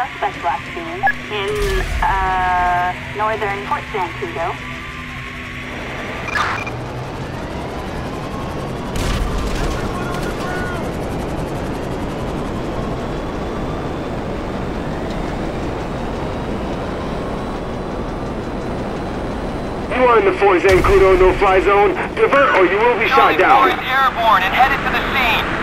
suspect last seen in, uh, northern Fort Zancudo. You are in the Fort Zancudo no-fly zone. Divert or you will be shot down. airborne and headed to the scene.